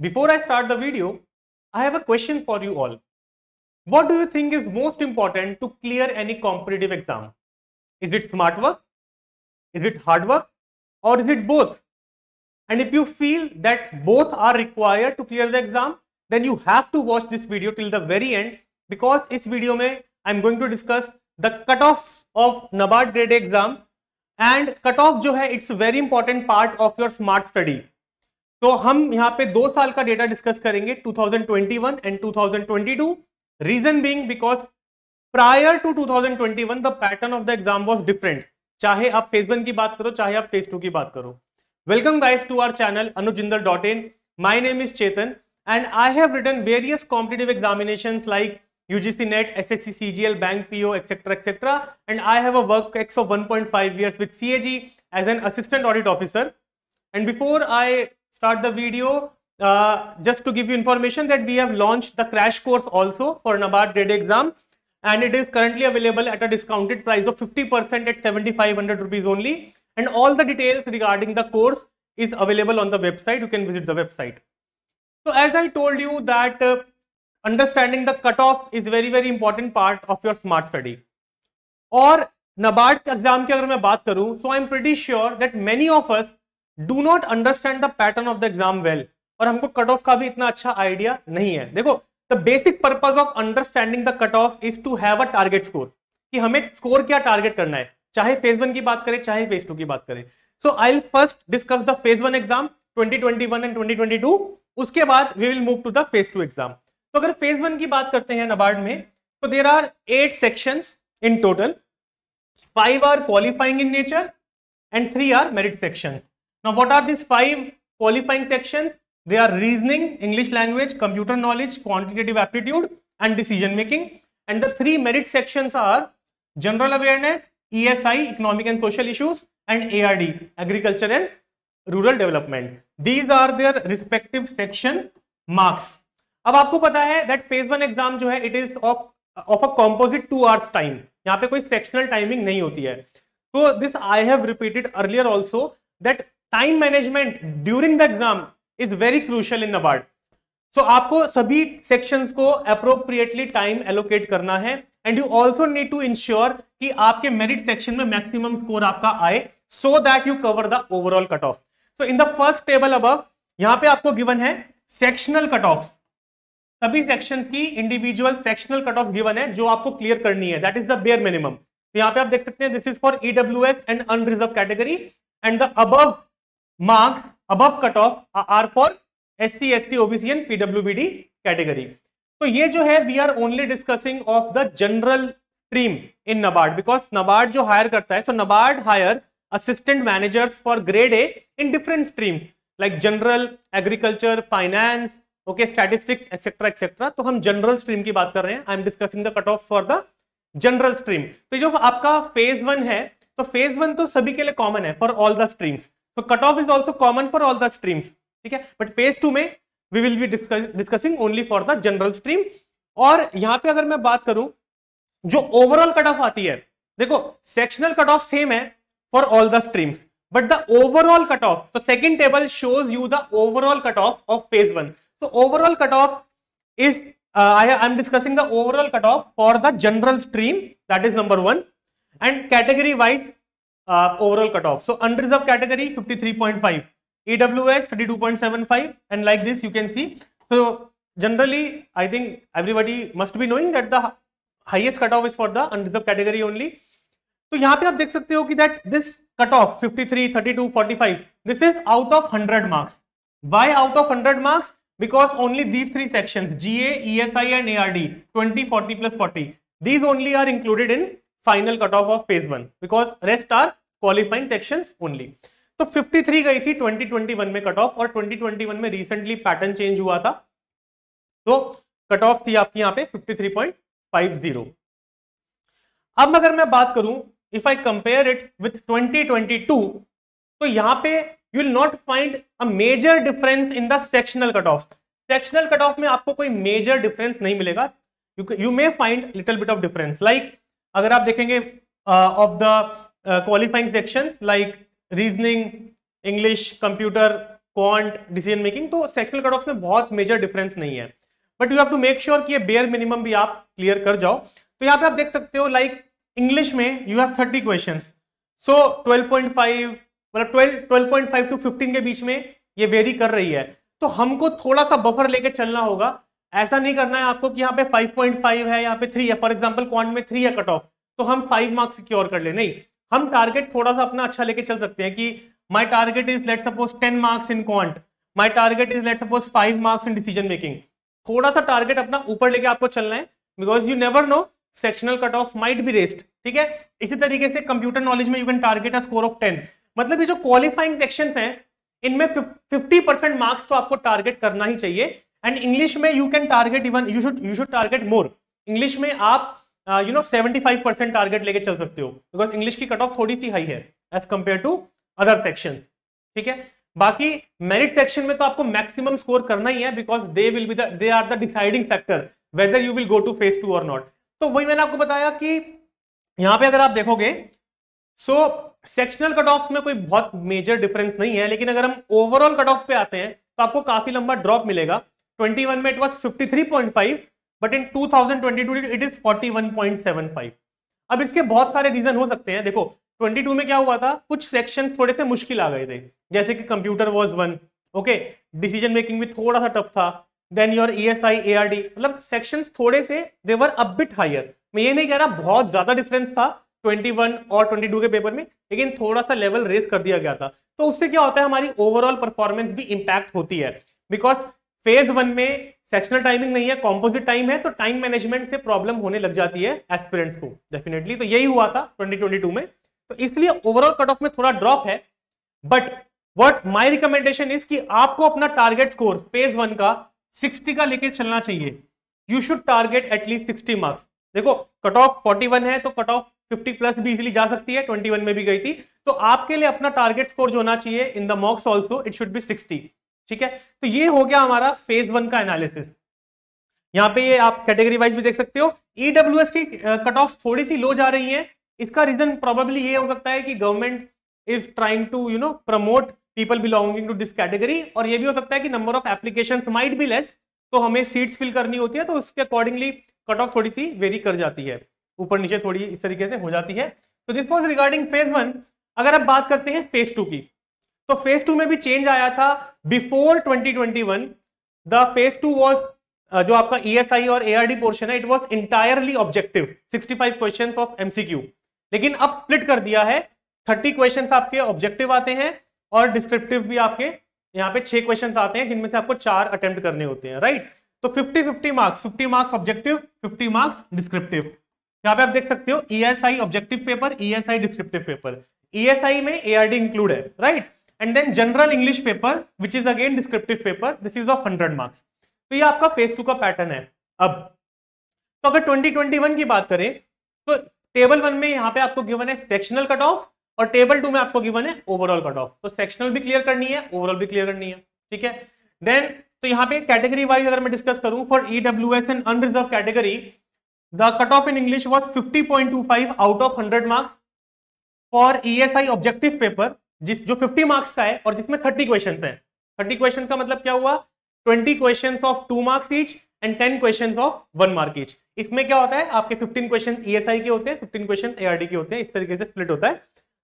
Before I start the video, I have a question for you all. What do you think is most important to clear any competitive exam? Is it smart work? Is it hard work? Or is it both? And if you feel that both are required to clear the exam, then you have to watch this video till the very end because इस video में I'm going to discuss the cutoffs of NABARD grade exam and cutoff जो है it's very important part of your smart study. तो हम यहाँ पे दो साल का डेटा डिस्कस करेंगे 2021 and 2022 reason being because prior to 2021 the pattern of the exam was different चाहे आप फ़ेज़ वन की बात करो चाहे आप फ़ेज़ टू की बात करो welcome guys to our channel Anu Jindal dot in my name is Chetan and I have written various competitive examination like UGC NET, SSC, CGL, Bank PO, etc. etc. And I have a work ex of 1.5 years with CAG as an assistant audit officer. And before I start the video, uh, just to give you information that we have launched the crash course also for NABARD grade exam and it is currently available at a discounted price of 50% at 7500 rupees only and all the details regarding the course is available on the website you can visit the website so as i told you that uh, understanding the cutoff is very very important part of your smart study और NABARD exam की अगर मैं बात करूं so I am pretty sure that many of us do not understand the pattern of the exam well और हमको cut off का भी इतना अच्छा आइडिया नहीं है। देखो the basic purpose of understanding the cut off is to have a target score कि हमें स्कोर क्या टारगेट करना है। चाहे फ़ेज़ वन की बात करें, चाहे फ़ेज़ टू की बात करें। So I first discuss the phase one exam 2021 and 2022 उसके बाद we will move to the phase two exam तो अगर फ़ेज़ वन की बात करते हैं नबार्ड में तो there are eight section in total five are qualifying in nature and three are merit sections Now, what are these five qualifying sections? They are reasoning, English language, computer knowledge, quantitative aptitude, and decision making. And the three merit sections are general awareness, ESI, economic and social issues, and ARD, agriculture and rural development. These are their respective section marks. अब आपको पता है that phase one exam जो है it is of of a composite two hours time यहाँ पे कोई sectional timing नहीं होती है तो this I have repeated earlier also that time management during the exam is very crucial in NABARD so आपको सभी सेक्शंस को अप्रोप्रिएटली टाइम एलोकेट करना है and you also need to ensure कि आपके मेरिट सेक्शन में मैक्सिमम स्कोर आपका आए so that you cover the overall cut off so in the first table अब यहाँ पे आपको गिवन है सेक्शनल कट ऑफ़ सभी सेक्शंस की individual sectional cut off given है जो आपको क्लियर करनी है. That is the bare minimum तो यहाँ पे आप देख सकते हैं this is for EW S and unreserved category and the above marks above cutoff are for SC, ST, OBC and PWBD category. तो ये जो है we are only discussing of the general stream in NABARD because NABARD जो hire करता है so NABARD hire assistant managers for grade A in different streams like general agriculture finance okay statistics etcetera etcetera तो हम general stream की बात कर रहे हैं। I am discussing the cut off for the general stream तो जो आपका फ़ेज़ वन है तो फ़ेज़ वन तो सभी के लिए कॉमन है for all the streams cut off is also common for all the streams ठीक है? बट फ़ेज़ टू में we will be discussing only for the general stream और यहाँ पे अगर मैं बात करूँ जो ओवरऑल कट ऑफ़ आती है देखो सेक्शनल कट ऑफ़ सेम है for all the streams but the overall cut off तो second table shows you the overall cut off of phase one तो overall cut off is uh, I, I'm discussing the overall cutoff for the general stream that is number one. And category wise uh, overall cutoff. So unreserved category 53.5, EWS 32.75 and like this you can see. So generally I think everybody must be knowing that the highest cutoff is for the unreserved category only. तो यहाँ पे आप देख सकते हो कि that this cut off 53, 32, 45 this is out of 100 marks why out of 100 marks because only these three sections GA, ESI and ARD 20, 40 plus 40 these only are included in final cut off off phase one because rest are qualifying section only तो 53 गई थी 2021 में cut off और 2021 में recently pattern change हुआ था। तो cut off थी आपकी यहाँ पे 53.50 अब अगर मैं बात करूँ if I compare it with 2022 तो यहाँ पे you will not find a major difference in the sectional cut off sectional cut off में आपको कोई मेजर डिफरेंस नहीं मिलेगा। You may find little bit of difference like अगर आप देखेंगे of the qualifying sections like reasoning English computer quant decision making तो sectional cut off में बहुत मेजर डिफरेंस नहीं है। But you have to make sure कि ये बेयर मिनिमम भी आप क्लियर कर जाओ। तो यहाँ पे आप देख सकते हो लाइक like, इंग्लिश में you have thirty question so twelve point five मतलब twelve twelve point five to fifteen के बीच में ये वेरी कर रही है। तो हमको थोड़ा सा बफर लेके चलना होगा। ऐसा नहीं करना है आपको कि यहाँ पे 5.5 है, यहाँ पे 3 है। फॉर एग्जांपल क्वांट में 3 है कट ऑफ़ तो हम 5 मार्क्स सिक्योर कर ले। नहीं, हम टारगेट थोड़ा सा अपना अच्छा लेके चल सकते हैं कि my target is let suppose 10 marks in quant my target is let suppose 5 marks in decision making थोड़ा सा टारगेट अपना ऊपर लेके आपको चलना है because you never know sectional cut off might be rest ठीक है? इसी तरीके से कंप्यूटर नॉलेज में you can target a score of ten मतलब ये जो क्वालिफाइंग सेक्शन है, इनमें फिफ्टी परसेंट मार्क्स तो आपको टारगेट करना ही चाहिए। एंड इंग्लिश में you can target even you should you should target more English में आप you know seventy five percent target लेके चल सकते हो। बिकॉज़ इंग्लिश की कट ऑफ़ थोड़ी सी हाई है as compare to other section ठीक है? बाकी मेरिट सेक्शन में तो आपको मैक्सिमम स्कोर करना ही है because they will be they are the deciding factor whether you will go to phase two और नॉट तो वही मैंने आपको बताया कि यहाँ पे अगर आप देखोगे सो सेक्शनल कट ऑफ़ में कोई बहुत मेजर डिफरेंस नहीं है, लेकिन अगर हम ओवरऑल कट ऑफ़ पे आते हैं तो आपको काफ़ी लंबा ड्रॉप मिलेगा। 21 में it was 53.5 but in 2022 it is 41.75 अब इसके बहुत सारे रीजन हो सकते हैं। देखो 22 में क्या हुआ था? कुछ सेक्शंस थोड़े से मुश्किल आ गए थे। जैसे कि computer was one okay decision making भी थोड़ा सा टफ था। Then your E S I A R D मतलब सेक्शन थोड़े से देवर अ बिट हायर मैं ये नहीं कह रहा, बहुत ज़्यादा डिफरेंस था 21 और 22 के पेपर में, लेकिन थोड़ा सा लेवल रेस कर दिया गया था। तो उससे क्या होता है, हमारी ओवरऑल परफॉर्मेंस भी इंपैक्ट होती है। बिकॉज़ फ़ेज़ वन में सेक्शनल टाइमिंग नहीं है कॉम्पोजिट टाइम है तो टाइम मैनेजमेंट से प्रॉब्लम होने लग जाती है एस्पिरेंट्स को। डेफिनेटली तो यही हुआ था 2022 में। तो इसलिए ओवरऑल कट ऑफ़ में थोड़ा ड्रॉप है but what my recommendation is कि आपको अपना टारगेट स्कोर फ़ेज़ वन का 60 का लेके चलना चाहिए। You should target at least 60 marks देखो कट ऑफ़ 41 है तो कट ऑफ़ 50 प्लस भी इजिली जा सकती है 21 में भी गई थी। तो आपके लिए अपना टारगेट स्कोर जो होना चाहिए in the mocks also it should be 60 ठीक है? तो ये हो गया हमारा फ़ेज़ वन का एनालिसिस यहाँ पे ये आप कैटेगरी वाइज भी देख सकते हो। ईडब्ल्यू की कट ऑफ़ थोड़ी सी लो जा रही है। इसका रीजन प्रोबेबली ये हो सकता है कि government is trying to you know promote people belonging to this category और ये भी हो सकता है कि नंबर ऑफ़ एप्लीकेशन माइट भी लेस तो हमें सीट्स फिल करनी होती है तो उसके अकॉर्डिंगली कट ऑफ़ थोड़ी सी वेरी कर जाती है। ऊपर नीचे थोड़ी इस तरीके से हो जाती है। तो this was regarding phase one अगर आप बात करते हैं फ़ेज़ टू की तो फ़ेज़ टू में भी चेंज आया था। Before 2021 the phase two was जो आपका ईएसआई e और एआरडी पोर्शन है it was entirely objective 65 questions of MCQ लेकिन अब स्प्लिट कर दिया है। 30 क्वेश्चंस आपके ऑब्जेक्टिव आते हैं और डिस्क्रिप्टिव भी आपके यहाँ पे छह क्वेश्चन आते हैं, जिनमें से आपको चार अटेम्प्ट करने होते हैं राइट तो 50 50 marks 50 marks objective 50 marks descriptive यहाँ पे आप देख सकते हो ESI objective paper ESI descriptive paper ESI में एआरडी इंक्लूड है right and then general English paper which is again descriptive paper this is of hundred marks तो ये आपका फ़ेज़ टू का पैटर्न है। अब तो अगर 2021 की बात करें तो टेबल वन में यहाँ पे आपको गिवन है सेक्शनल कट ऑफ़ और टेबल टू में आपको गिवन है ओवरऑल कट ऑफ़ तो सेक्शनल भी क्लियर करनी है ओवरऑल भी क्लियर करनी है। ठीक है? देन तो यहाँ पे कैटेगरी वाइज अगर मैं डिस्कस करूँ for EW S and unreserve category the cut off in English was 50.25 out of 100 marks for ESI objective paper जिस, जो 50 मार्क्स का है और जिसमें 30 क्वेश्चंस हैं। 30 क्वेश्चंस का मतलब क्या हुआ? 20 questions of two marks each and 10 questions of one mark each इसमें क्या होता है? आपके 15 क्वेश्चंस ईएसआई के होते हैं 15 क्वेश्चंस एआरडी के होते हैं, इस तरीके से स्प्लिट होता है।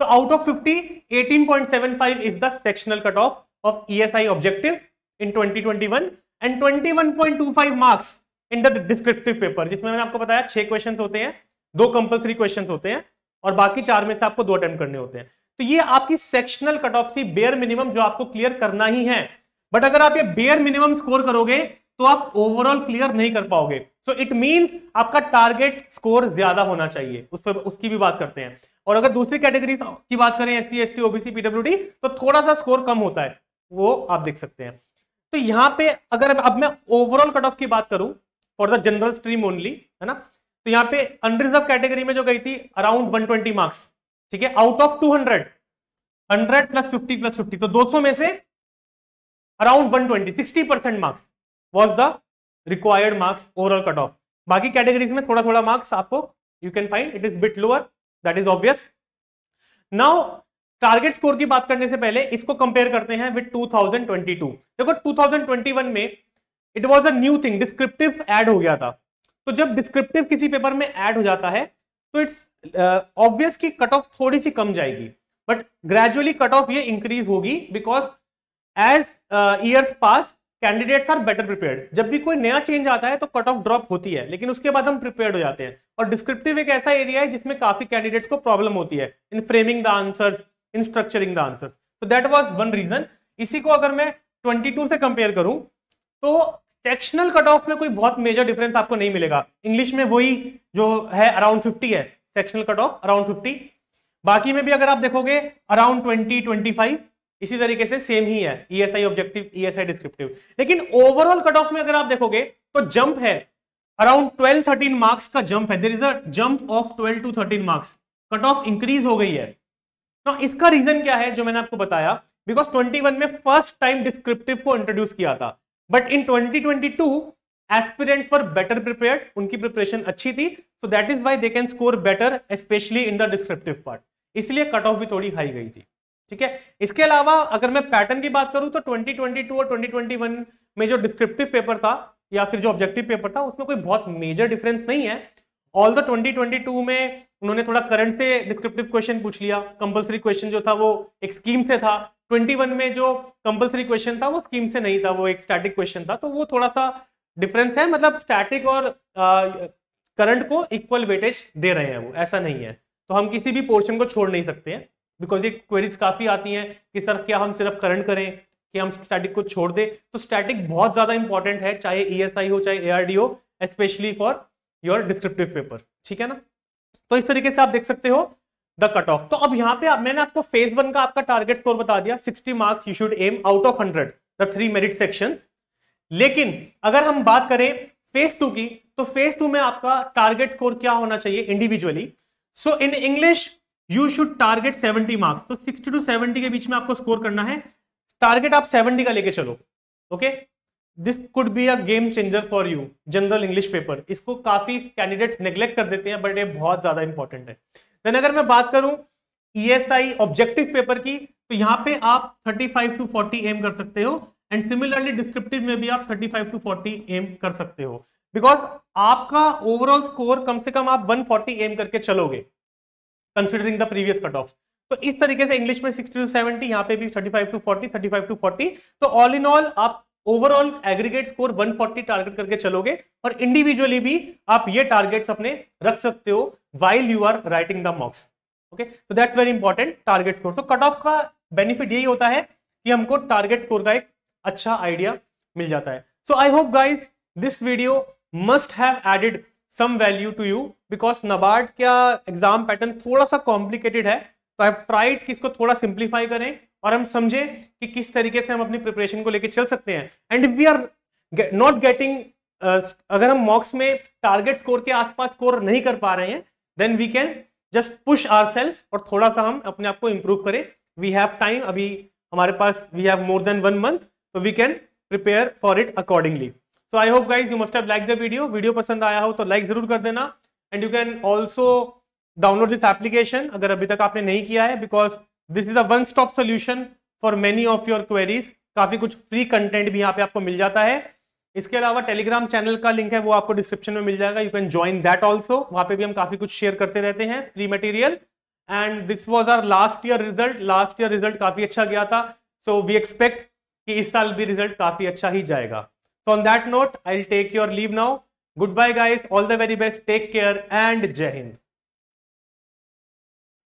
तो out of 50 18.75 is the sectional cut off of ESI objective in 2021 and 21.25 marks in the descriptive paper जिसमें मैंने आपको बताया छह क्वेश्चन होते हैं, दो कंपल्सरी क्वेश्चन होते हैं और बाकी चार में से आपको दो अटेम्प्ट करने होते हैं। तो ये आपकी सेक्शनल कट ऑफ़ थी बेयर मिनिमम जो आपको क्लियर करना ही है। बट अगर आप ये बेयर मिनिमम स्कोर करोगे तो आप ओवरऑल क्लियर नहीं कर पाओगे। तो इट मींस आपका टारगेट स्कोर ज़्यादा होना चाहिए। उस पर, उसकी भी बात करते हैं। और अगर दूसरी कैटेगरी की बात करें S C S T OBC PW तो थोड़ा सा स्कोर कम होता है। वो आप देख सकते हैं। तो यहाँ पे अगर अब मैं ओवरऑल कट ऑफ़ की बात करूँ for the general stream only है ना? तो यहाँ पे अनरिजर्व कैटेगरी में जो गई थी अराउंड 120 मार्क्स ठीक है आउट ऑफ़ 200 100 प्लस 50 प्लस 50 तो 200 में से around 120 60 percent marks was the required marks overall cut off बाकी कैटेगरीज में थोड़ा थोड़ा मार्क्स आपको you can find it is bit lower that is obvious now target score की बात करने से पहले इसको कंपेयर करते हैं विद 2022 देखो 2021 में it was a new thing descriptive add हो गया था. तो जब डिस्क्रिप्टिव किसी पेपर में ऐड हो जाता है तो इट्स ऑब्वियस की कट ऑफ़ थोड़ी सी कम जाएगी बट ग्रेजुअली कट ऑफ़ ये इंक्रीज होगी because as years pass candidates are better prepared जब भी कोई नया चेंज आता है तो कट ऑफ़ ड्रॉप होती है, लेकिन उसके बाद हम प्रिपेयर्ड हो जाते हैं। और डिस्क्रिप्टिव एक ऐसा एरिया है जिसमें काफ़ी कैंडिडेट्स को प्रॉब्लम होती है in framing the answer in structuring the answer तो दैट वॉज़ वन रीजन इसी को अगर मैं 22 से कंपेयर करूँ तो सेक्शनल कट ऑफ़ में कोई बहुत मेजर डिफरेंस आपको नहीं मिलेगा। इंग्लिश में वही जो है अराउंड 50 है। सेक्शनल कट ऑफ़ अराउंड 50 बाकी में भी अगर आप देखोगे, अराउंड 20 25 इसी तरीके से सेम ही है ईएसआई ऑब्जेक्टिव ईएसआई डिस्क्रिप्टिव लेकिन ओवरऑल कट ऑफ़ में अगर आप देखोगे तो जंप है। अराउंड 12 13 मार्क्स का जंप है। There is a jump of 12 to 13 marks cut off increase हो गई है। तो इसका रीजन क्या है, जो मैंने आपको बताया? बिकॉज़ 21 में फ़र्स्ट टाइम डिस्क्रिप्टिव को इंट्रोड्यूस किया था। But in 2022 aspirants for better prepared उनकी प्रिपरेशन अच्छी थी. So that is why they can score better specially in the descriptive part इसलिए कट ऑफ़ भी थोड़ी हाई गई थी. ठीक है? इसके अलावा अगर मैं पैटर्न की बात करूँ तो 2022 और 2021 में जो डिस्क्रिप्टिव पेपर था, या फिर जो ऑब्जेक्टिव पेपर था, उसमें कोई बहुत मेजर डिफरेंस नहीं है. ऑल द 2022 में उन्होंने थोड़ा करंट से डिस्क्रिप्टिव क्वेश्चन पूछ लिया. कंपलसरी क्वेश्चन जो था, वो एक स्कीम से था. 21 में जो कंपलसरी क्वेश्चन था, वो स्कीम से नहीं था. वो एक स्टैटिक क्वेश्चन था. तो वो थोड़ा सा डिफरेंस है मतलब स्टैटिक और करंट को इक्वल वेटेज दे रहे हैं वो, ऐसा नहीं है। तो हम किसी भी पोर्शन को छोड़ नहीं सकते हैं बिकॉज़ ये क्वेरीज काफ़ी आती हैं कि सर क्या हम सिर्फ़ करंट करें, कि हम स्टैटिक को छोड़ दें। तो स्टैटिक बहुत ज़्यादा इंपॉर्टेंट है, चाहे ईएसआई हो, चाहे ARD हो specially for your descriptive paper ठीक है ना? तो इस तरीके से आप देख सकते हो द कट ऑफ़ तो अब यहाँ पे आप, मैंने आपको फ़ेज़ वन का आपका टारगेट स्कोर बता दिया 60 marks you should aim out of 100 the three merit sections लेकिन अगर हम बात करें फ़ेज़ टू की तो फ़ेज़ टू में आपका टारगेट स्कोर क्या होना चाहिए individually so in English you should target 70 marks तो 60 टू 70 के बीच में आपको स्कोर करना है। टारगेट आप 70 का लेके चलो okay this could be a game changer for you general English paper इसको काफ़ी कैंडिडेट नेग्लेक्ट कर देते हैं बट ये बहुत ज़्यादा इंपॉर्टेंट है। देन अगर मैं बात करूँ ईएसआई ऑब्जेक्टिव पेपर की तो यहाँ पे आप 35 टू 40 एम कर सकते हो। एंड सिमिलरली डिस्क्रिप्टिव में भी आप 35 टू 40 एम कर सकते हो। बिकॉज़ आपका ओवरऑल स्कोर कम से कम आप 140 एम करके चलोगे considering the previous cut off तो इस तरीके से इंग्लिश में 60 टू 70 यहाँ पे भी 35 टू 40 35 टू 40 तो ऑल इन ऑल आप ओवरऑल एग्रीगेट स्कोर 140 टारगेट करके चलोगे और इंडिविजुअली भी आप ये टारगेट्स अपने रख सकते हो while you are writing the mocks okay तो that's very important target score तो कट ऑफ़ का बेनिफिट यही होता है कि हमको टारगेट स्कोर का एक अच्छा आइडिया मिल जाता है। So I hope guys this video must have added some value to you because NABARD का एग्ज़ाम पैटर्न थोड़ा सा कॉम्प्लिकेटेड है। तो आई हैव ट्राइड कि इसको थोड़ा सिंप्लीफाई करें और हम समझे कि किस तरीके से हम अपनी प्रिपरेशन को लेकर चल सकते हैं। And we are not getting अगर हम मॉक्स में टारगेट स्कोर के आसपास स्कोर नहीं कर पा रहे हैं then we can just push ourselves और थोड़ा सा हम अपने आप को इंप्रूव करें। वी हैव टाइम अभी हमारे पास we have more than one month तो we can prepare for it accordingly so I hope guys you must have like the video video पसंद आया हो तो लाइक ज़रूर कर देना. And you can also download this application अगर अभी तक आपने नहीं किया है because this is a one stop solution for many of your queries काफ़ी कुछ फ्री कंटेंट भी यहाँ पे आपको मिल जाता है. इसके अलावा टेलीग्राम चैनल का लिंक है, वो आपको डिस्क्रिप्शन में मिल जाएगा. You can join that also वहाँ पे भी हम काफ़ी कुछ शेयर करते रहते हैं free material and this was our last year result last year result काफ़ी अच्छा गया था. सो वी एक्सपेक्ट कि इस साल भी रिज़ल्ट काफ़ी अच्छा ही जाएगा। So on that note I take your leave now good bye guys all the very best take care and Jai Hind